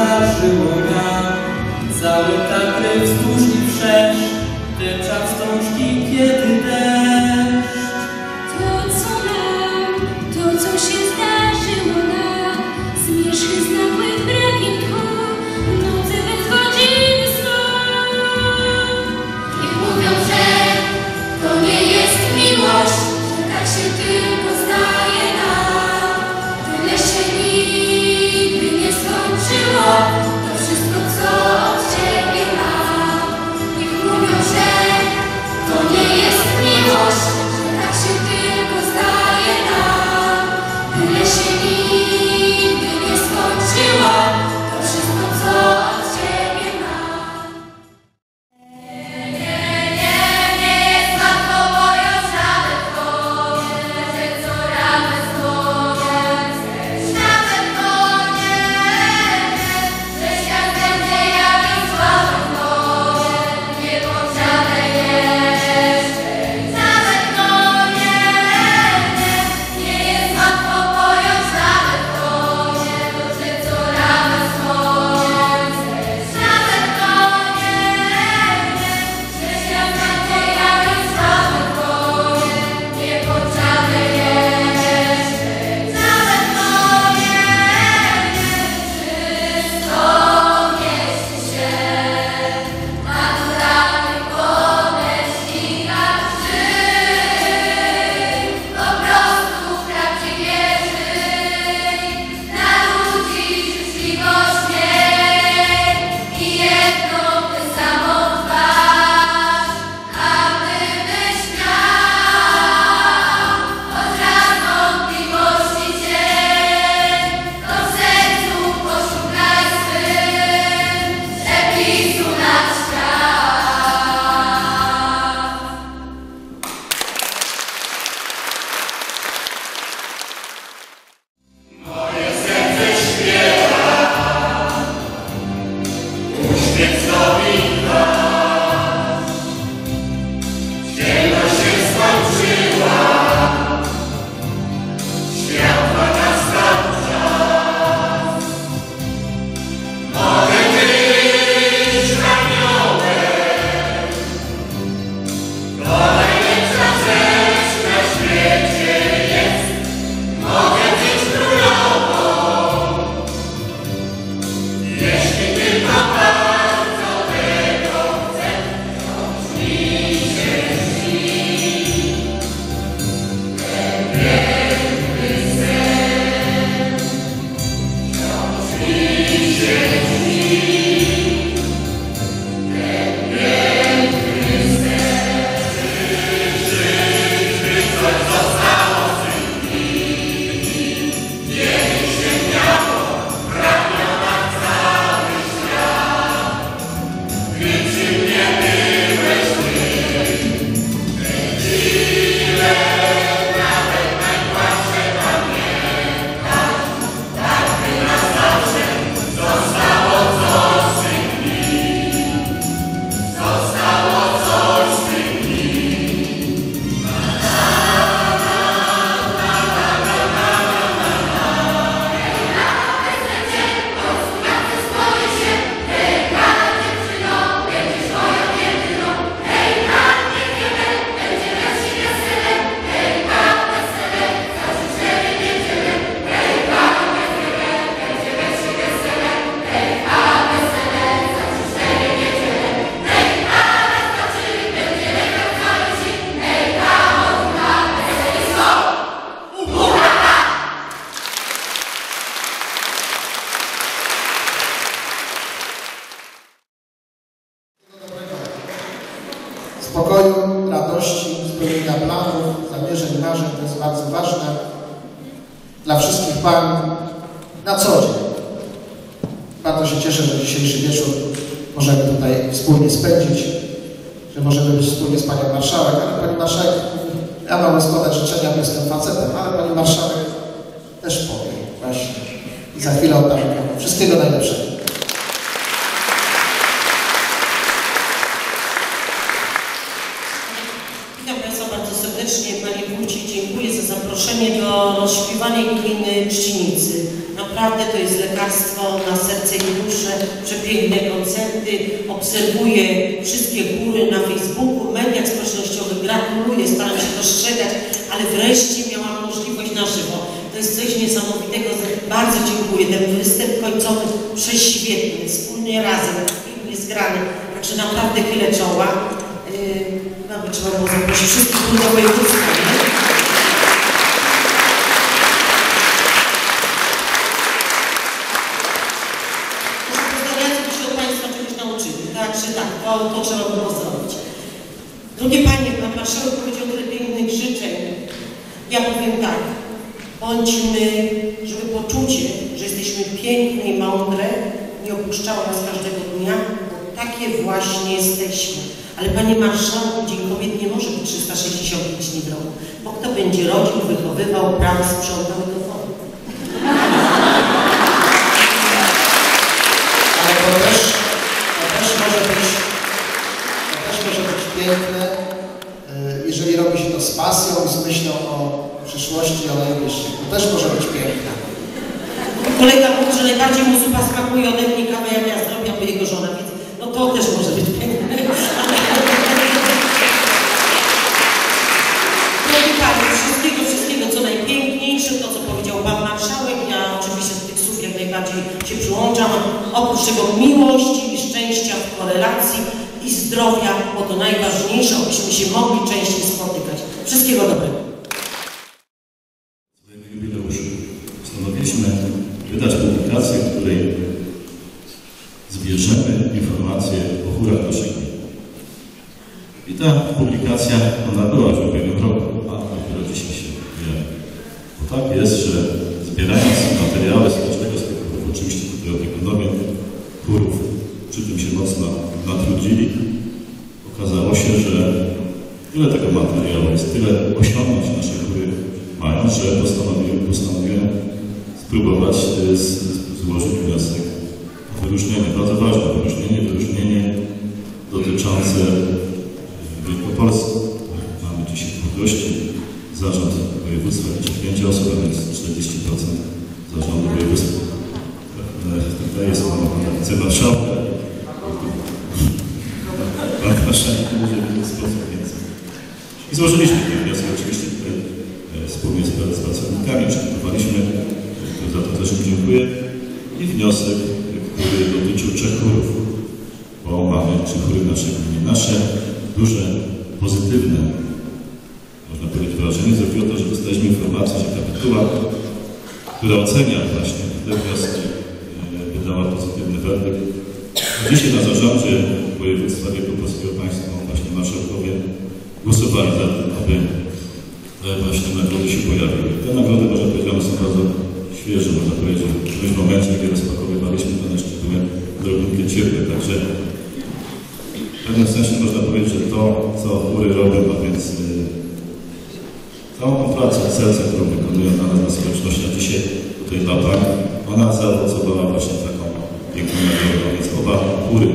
zdarzyło nam. Cały tak wzdłuż i wszerz pań na co dzień. Bardzo się cieszę, że dzisiejszy wieczór możemy tutaj wspólnie spędzić, że możemy być wspólnie z Panią Marszałek, ale Pani Marszałek, ja mam składać życzenia, bo jestem facetem, ale Pani Marszałek też powie właśnie. I za chwilę oddam. Wszystkiego najlepszego. Witam Państwa bardzo serdecznie. Panie Wójcie, dziękuję za zaproszenie do rozśpiewanej gminy Trzcinicy. Naprawdę to jest lekarstwo na serce i duszę. Przepiękne koncerty. Obserwuję wszystkie góry na Facebooku, mediach społecznościowych. Gratuluję, staram się dostrzegać, ale wreszcie miałam możliwość na żywo. To jest coś niesamowitego. Bardzo dziękuję. Ten występ końcowy prześwietny, wspólnie razem, pięknie zgrany. Także naprawdę chylę czoła. Nawet trzeba było zaprosić wszystkich do województwa. Także tak, to, to trzeba było zrobić. Drogie Panie, Pan Marszałek powiedział tyle pięknych życzeń. Ja powiem tak, bądźmy, żeby poczucie, że jesteśmy piękne i mądre, nie opuszczało nas każdego dnia, bo takie właśnie jesteśmy. Ale Panie Marszałku, Dzień Kobiet nie może być 365 dni w roku, bo kto będzie rodził, wychowywał, prał, sprzątał i gotował. Ale to też, to też może być, to też może być piękne, y, jeżeli robi się to z pasją z myślą o przyszłości, o najbliższych. To też może być piękne. Kolega mówi, że najbardziej mu zupa smakuje ode mnie kawę, jak ja zrobię, bo jego żona, więc to też może być piękne. Drogi Panie, wszystkiego, wszystkiego, co najpiękniejsze, to co powiedział Pan Marszałek, ja oczywiście z tych słów jak najbardziej się przyłączam. Oprócz tego miłości i szczęścia w korelacji i zdrowia, bo to najważniejsze, abyśmy się mogli częściej spotykać. Wszystkiego dobrego. jubileuszu postanowiliśmy wydać publikację, w której zbierzemy informacje o chórach naszej gminy. I ta publikacja, ona była w ubiegłym roku, a dopiero dzisiaj się pojawi. Bo tak jest, że zbierając materiały z każdego z tych chórów, oczywiście tutaj opiekunowie chórów przy tym się mocno natrudzili, okazało się, że tyle tego materiału jest, tyle osiągnięć nasze chóry mają, że postanowiłem, postanowiłem spróbować e, z, z, złożyć wniosek wyróżnienie, bardzo ważne wyróżnienie, wyróżnienie dotyczące Wielkopolski. Mamy dzisiaj dwóch gości. Zarząd województwa liczy 5 osób, a więc 40% zarządu województwa. E, Tutaj jest pan, wicemarszałka. Pan marszałek może w sposób więcej. I złożyliśmy ten wniosek oczywiście tutaj e, wspólnie z, pracownikami, przygotowaliśmy, e, za to też dziękuję, i wniosek, dotyczył trzech chórów, bo mamy trzy chóry w naszej gminie. Nasze duże, pozytywne, można powiedzieć, wrażenie zrobiło to, że dostaliśmy informację, że kapituła, która ocenia właśnie te wnioski, wydała pozytywny werdykt. Dzisiaj na zarządzie województwa wielkopolskiego państwa właśnie marszałkowie głosowali za tym, aby e, właśnie nagrody się pojawiły. Te nagrody, można powiedzieć, są bardzo świeże, można powiedzieć, w którymś momencie, kiedy rozpakowywaliśmy, ciepłe, także w pewnym sensie można powiedzieć, że to, co góry robią, a więc e, całą pracę serca, którą wykonują dla nas na społeczności, a dzisiaj tutaj dla Pań, ona zaowocowała właśnie taką piękną a więc oba chóry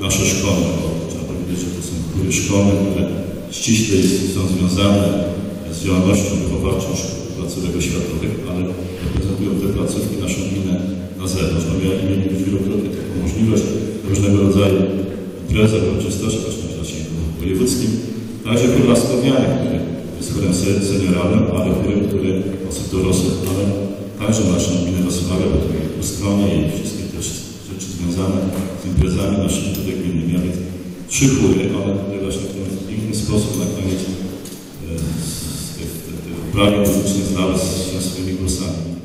nasze szkolne, bo trzeba powiedzieć, że to są chóry szkolne, które ściśle są związane z działalnością wychowawczą szkół placówek oświatowych, ale reprezentują te placówki naszą gminę na zewnątrz. No mieli, mieli już wielokrotnie taką możliwość różnego rodzaju imprez, uroczystości, właśnie w czasie wojewódzkim, także chór Laskowianie, który jest chórem se- senioralnym, ale chórem, który osób dorosłych, ale także naszą gminę rozsławia, bo tutaj ustronie i wszystkie te rzeczy związane z imprezami naszymi tutaj gminnymi, a więc trzy chóry, ale tutaj właśnie w ten piękny sposób na koniec e, tych, tych, tych prawie znalazł się swoimi głosami.